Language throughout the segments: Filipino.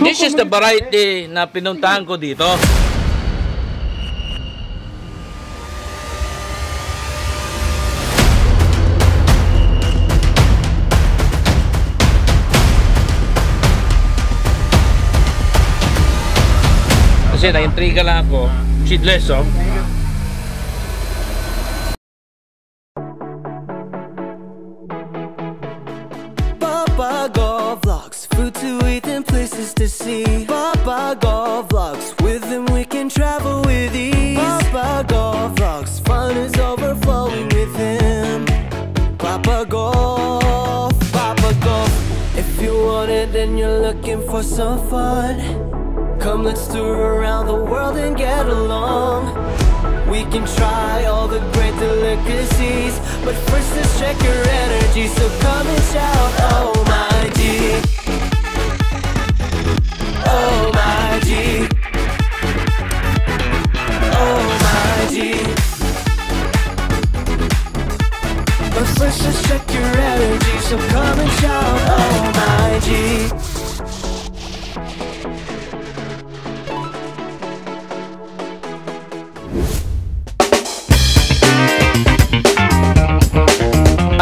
This is the variety na pinuntahan ko dito. Kasi na-intriga lang ako. Seedless, oh. To see. Papa Go Vlogs, with him we can travel with ease. Papa Go Vlogs, fun is overflowing with him. Papa Golf, Papa Golf. If you want it and you're looking for some fun, come let's tour around the world and get along. We can try all the great delicacies, but first let's check your energy. So come and shout, oh my G,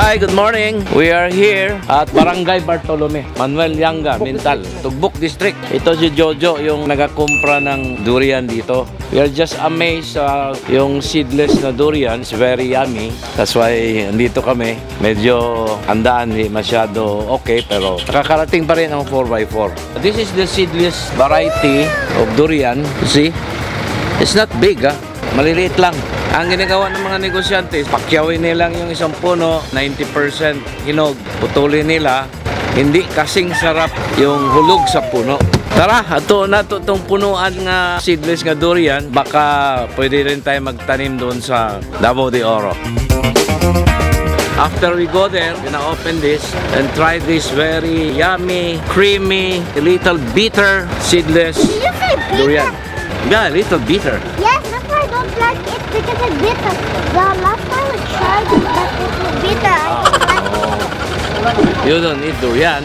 Hi, good morning. We are here at Barangay Bartolome, Manuel Yanga, Mintal, Tugbok District. Ito si Jojo, yung nagakumpra ng durian dito. We are just amazed sa yung seedless na durian. It's very yummy. That's why andito kami. Medyo handaan, hindi masyado okay, pero nakakarating pa rin ang 4x4. This is the seedless variety of durian. See? It's not big, ah. Maliliit lang. Ang ginagawa ng mga negosyante, pakyawin nilang yung isang puno, 90% hinog, putulin nila, hindi kasing sarap yung hulog sa puno. Tara, ato na to tong punuan nga seedless nga durian, baka pwede rin tayo magtanim doon sa Davao de Oro. After we go there, gonna open this and try this very yummy, creamy, a little bitter seedless bitter? durian. Yeah, a little bitter. I don't like it because it's bitter. The last time I tried it, but it was bitter. I don't like it. You don't eat durian.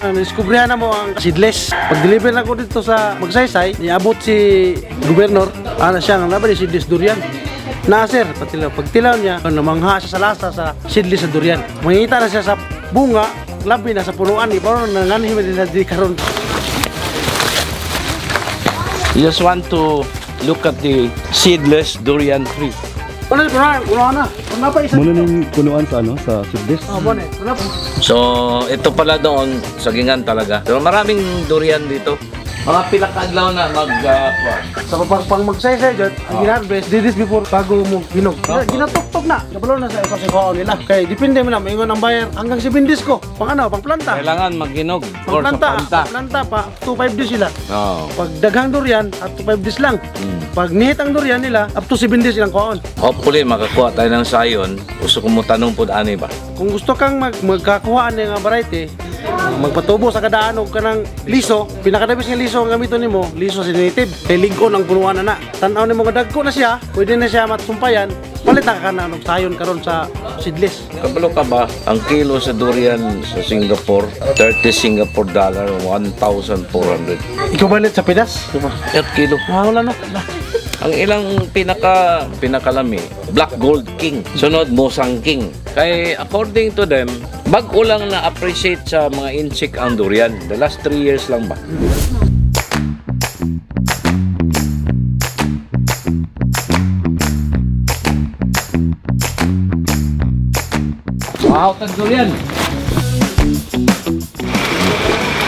Ang diskubrihan na mo ang seedless. Pag-deliver na ko dito sa Magsaysay, niabot si gobernador, ana siya nga naman seedless durian. Na sir, patilaw. Pag tilaw niya, namangha siya sa lasa sa seedless na durian. Mangita na siya sa bunga, labi na sa punuan, ni parang nanganhim din na di karon. You just want to look at the seedless durian tree. Wala na, wala na. Wala pa isa. Muna ning punuan sa ano sa Sibdes. Oh. Wala pa. So, ito pala doon, sagingan talaga. Pero maraming durian dito. Mga pilakadlaw na mag... Uh, Sa pag pang magsaysay dyan, ang ginarbest, did this before bago mo ginog. Ginatok-tok na. Kabalo na sa sa nila. Kaya depende mo na, maingon ang bayar hanggang 7 days ko. Pang ano, pang planta. kailangan maghinog Pang or sa planta, planta. pang planta pa, 2-5 days sila. Oh. Pag daghang durian, up to 5 days lang. Hmm. Pag nihit ang durian nila, up to 7 days ilang kaon. Hopefully, makakuha tayo ng sayon. Gusto ko mo tanong po ani ba? Kung gusto kang mag magkakuha ng variety, magpatubo sa kadaan o kanang liso, pinakadabis nga liso ang gamiton nimo, liso sa native. Kay ligon ang punuan na na. Tanaw nimo nga dagko na siya, pwede na siya matsumpayan. Palit na ka na og sayon karon sa seedless. Kabalo ka ba? Ang kilo sa durian sa Singapore, 30 Singapore dollar, 1,400. Ikaw balit sa Pinas? Diba? Per kilo. Ah, wala no. Ang ilang pinaka pinakalami, Black Gold King. Sunod, Mosang King. Kay according to them, bago lang na-appreciate sa mga insect ang durian. The last 3 years lang ba? Wow, tag durian!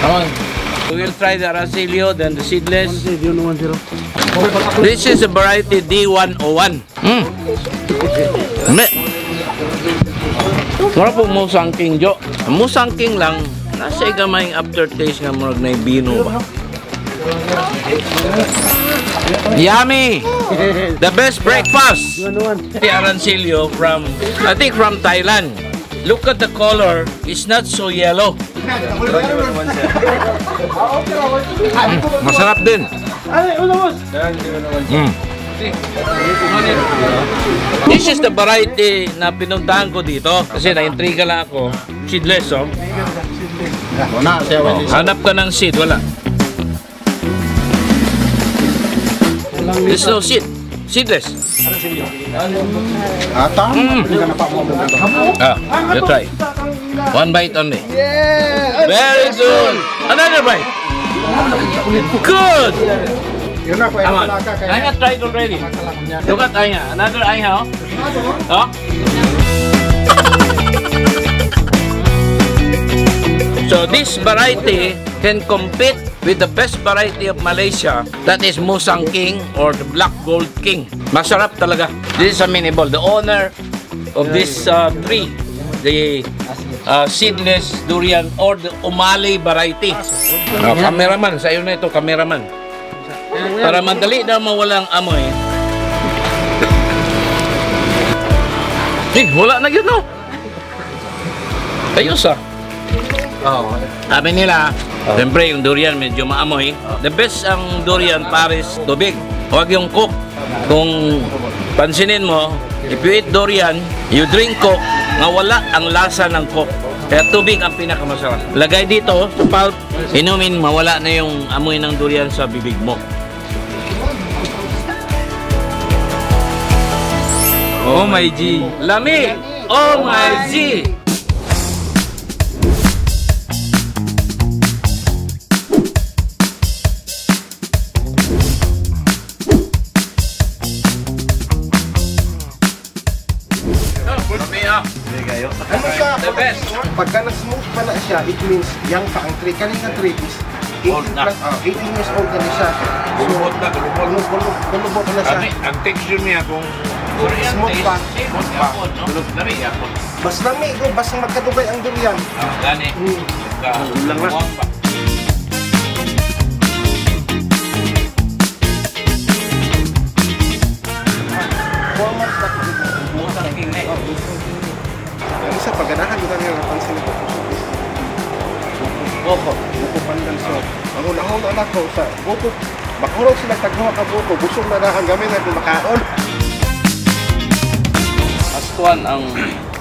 Come on. Will try the Aracilio, then the seedless. This is a variety D101. Mm. Me. Mura po musang king jo. Ang Musang king lang, nasa igamay aftertaste nga murag na bino ba. Yummy! The best breakfast! The Arancilio from, I think from Thailand. Look at the color, it's not so yellow. Mm, masarap din. Mm. This is the variety na pinuntahan ko dito kasi na-intriga lang ako. Seedless, oh. Wala, siya Oh, hanap ka ng seed, wala. There's no seed. Seedless. Ata, na pa mo. Ah, you try. One bite only. Yeah! Very good! Another bite! Good! Come on. Kaya Aya tried already. Look at Aya. Another Aya, oh. Oh? So this variety can compete with the best variety of Malaysia that is Musang King or the Black Gold King. Masarap talaga. This is a mini ball. The owner of this uh, tree, the uh, seedless durian or the Umali variety. Oh, cameraman, sa iyo na ito, cameraman. Para madali na mawalang amoy. Eh, wala na yun, no? Ayos ah. Sabi nila, siyempre yung durian medyo maamoy. The best ang durian pares tubig. Huwag yung cook. Kung pansinin mo, if you eat durian, you drink coke, nga wala ang lasa ng coke. Kaya tubig ang pinakamasarap. Lagay dito sa pulp, inumin, mawala na yung amoy ng durian sa bibig mo. Oh my G! Lami! Oh my G! Best! Pagka nag-smoke pala siya, it means young pa ang tree. Kanina tree is 18 Old na. plus, ah, 18 years old na na siya. Bulubot na. Bulubot, bulubot, bulubot na siya. Lami, ang texture niya kung Smoke taste, pa. smoke Pa. yapon, no? Lami yapon. Mas lami ko, basta magkadugay ang durian. Ah, gani. Hmm. Ulang na. pa. Four months na ko. Musang king na eh. Isa, paganahan ko na nila napansin ko. Boko. Buko pandan so. Ang unahon anak ko sa buko. Makurog sila taghawa ka buko. Busog na dahang gamin na kumakaon. Astuan ang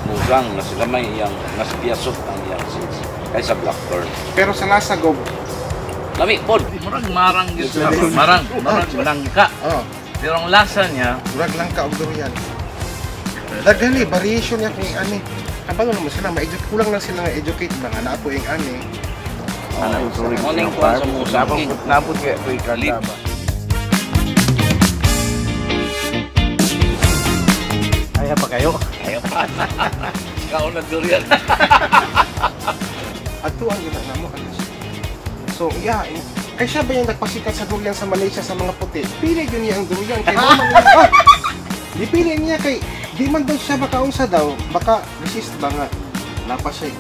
musang na sila may yang mas piyasot ang yang seeds kaysa blackthorn. Pero sa lasa go. Lami pod. Marang marang sa marang marang langka. Oh, Pero ang lasa niya, durag lang ka og durian. Dagali variation niya kung ani. Kapag naman sila ma-educate kulang lang sila nga educate mga naapo ing ani. ano, morning ko sa musang king. Nabot kaya ko Lip. Kaya pa kayo? Kaon na durian. Ato ang ginagawa mo ano siya. So, yeah, kaya siya ba yung nagpasikat sa durian sa Malaysia sa mga puti? Pili yun niya ang durian. Kaya naman ah, di pili niya kay, di man daw siya baka unsa daw, baka resist ba nga. Napa siya,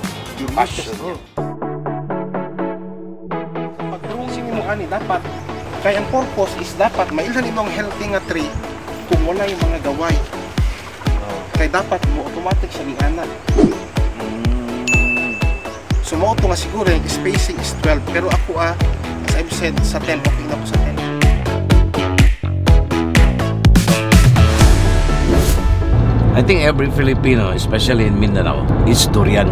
Passion. Pag pruning mo ani, dapat, kaya ang purpose is dapat, mailhan mo ang healthy nga tree kung wala yung mga gaway. Kaya dapat mo automatic siya ni anak. So mo nga siguro yung spacing is 12 pero ako ah as I've said sa 10 okay na ako sa 10. I think every Filipino, especially in Mindanao, is durian.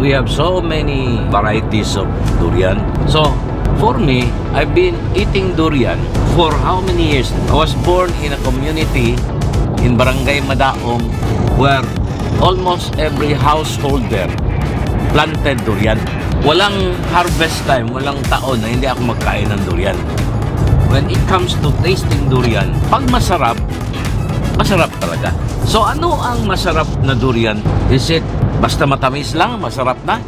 We have so many varieties of durian. So, for me, I've been eating durian for how many years? I was born in a community in Barangay Madaong where almost every household there planted durian. Walang harvest time, walang taon na hindi ako magkain ng durian. When it comes to tasting durian, pag masarap, masarap talaga. So ano ang masarap na durian? Is it basta matamis lang, masarap na?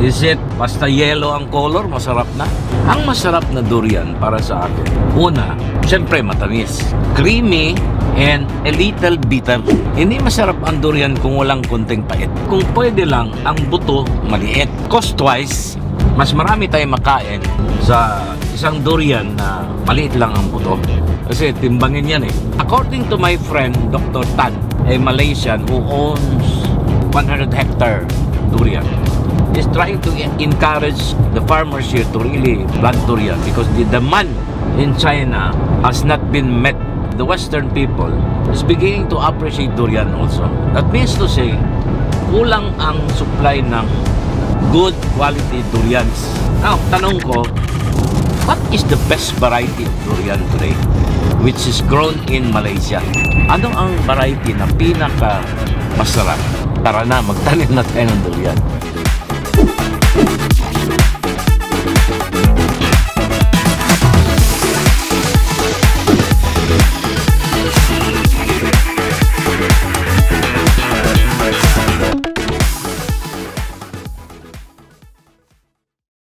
Is it basta yellow ang color, masarap na? Ang masarap na durian para sa akin, una, syempre matamis. Creamy and a little bitter. Hindi masarap ang durian kung walang konting pait. Kung pwede lang, ang buto maliit. Cost-wise, mas marami tayong makain sa isang durian na maliit lang ang buto. Kasi timbangin yan eh. According to my friend, Dr. Tan, a Malaysian who owns 100 hectare durian, is trying to encourage the farmers here to really plant durian because the demand in China has not been met. The Western people is beginning to appreciate durian also. That means to say, kulang ang supply ng good quality durians. Now, tanong ko, what is the best variety of durian today? Which is grown in Malaysia. Ano ang variety na pinaka masarap? Tara na, magtanim na tayo ng durian.